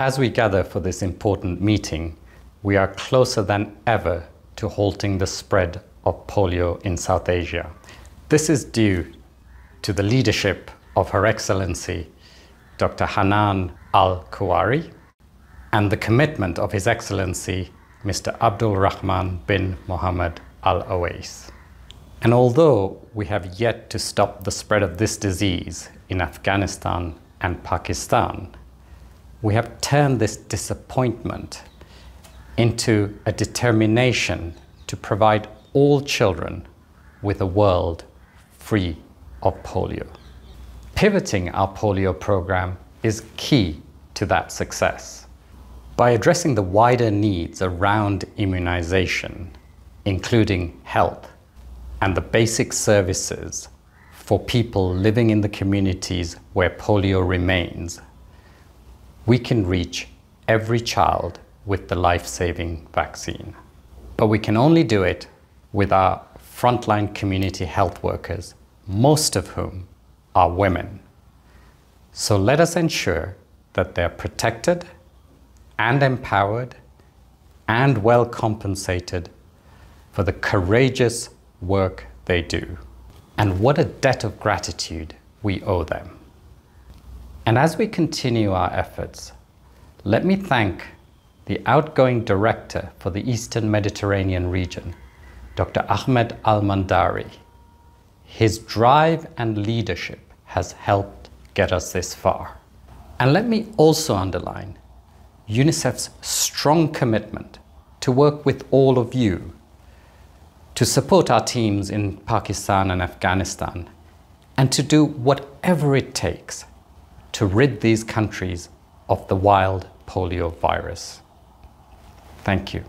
As we gather for this important meeting, we are closer than ever to halting the spread of polio in South Asia. This is due to the leadership of Her Excellency Dr. Hanan Al Kuwari and the commitment of His Excellency Mr. Abdul Rahman bin Mohammed Al Owais. And although we have yet to stop the spread of this disease in Afghanistan and Pakistan, we have turned this disappointment into a determination to provide all children with a world free of polio. Pivoting our polio program is key to that success. By addressing the wider needs around immunization, including health, and the basic services for people living in the communities where polio remains, we can reach every child with the life-saving vaccine. But we can only do it with our frontline community health workers, most of whom are women. So let us ensure that they're protected and empowered and well compensated for the courageous work they do. And what a debt of gratitude we owe them. And as we continue our efforts, let me thank the outgoing director for the Eastern Mediterranean region, Dr. Ahmed Al-Mandhari. His drive and leadership has helped get us this far. And let me also underline UNICEF's strong commitment to work with all of you to support our teams in Pakistan and Afghanistan, and to do whatever it takes to rid these countries of the wild polio virus. Thank you.